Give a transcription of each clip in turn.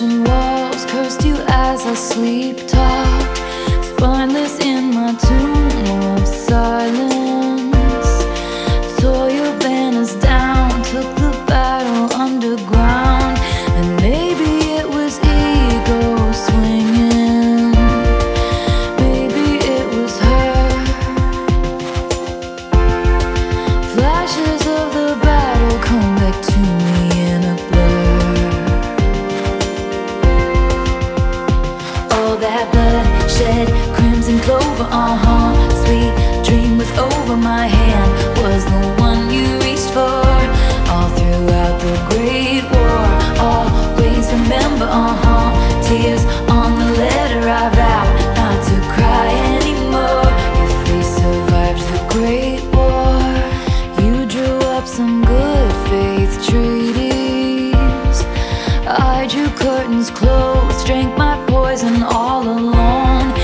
Russian walls cursed you as I sleep. Talk spineless in my tomb. Crimson clover, uh huh. Sweet dream was over my hand, was the one you reached for. All throughout the Great War, always remember, uh huh. Tears on the letter I vowed not to cry anymore. If we survived the Great War, you drew up some good faith treaties. I drew curtains closed, drank my poison all alone.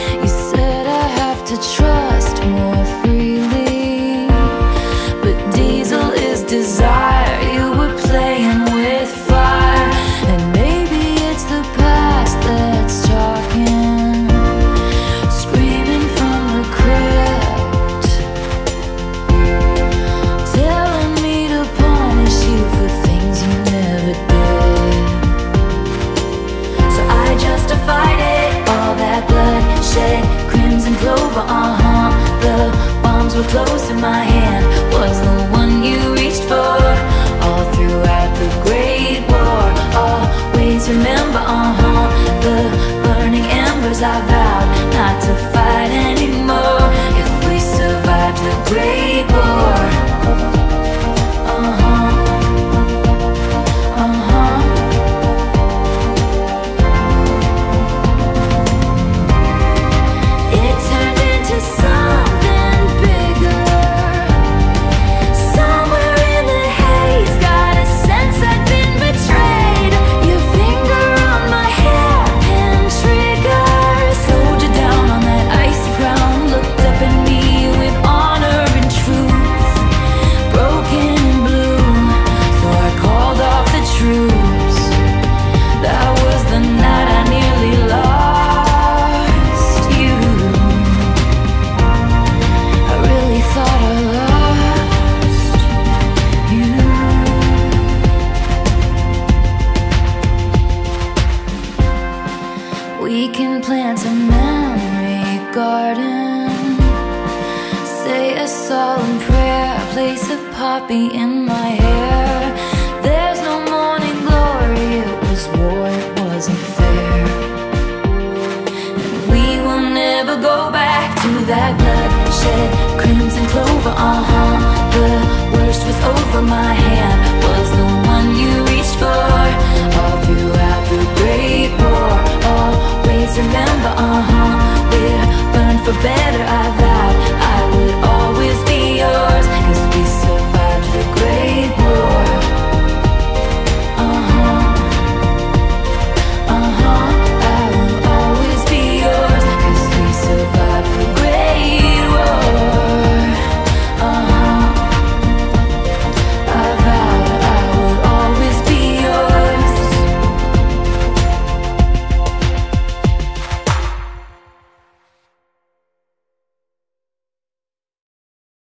Were close in my hand, was the one you reached for. All throughout the Great War, always remember, uh huh. The burning embers I vowed not to fight anymore. We can plant a memory garden. Say a solemn prayer, place a poppy in my hair. There's no morning glory, it was war, it wasn't fair. And we will never go back to that bloodshed, crimson clover, uh